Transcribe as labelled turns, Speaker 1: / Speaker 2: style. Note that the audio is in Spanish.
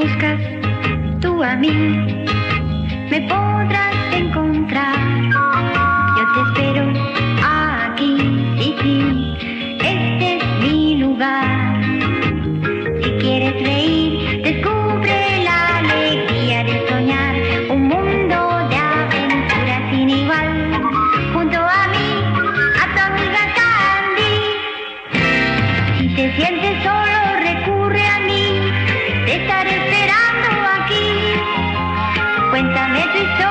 Speaker 1: buscas tú a mí, me podrás encontrar. Yo te espero aquí, sí, sí, este es mi lugar. Si quieres reír, descubre la alegría de soñar un mundo de aventuras sin igual. Junto a mí, a tu amiga Candy, si te sientes solo esperando aquí. Cuéntame tu historia.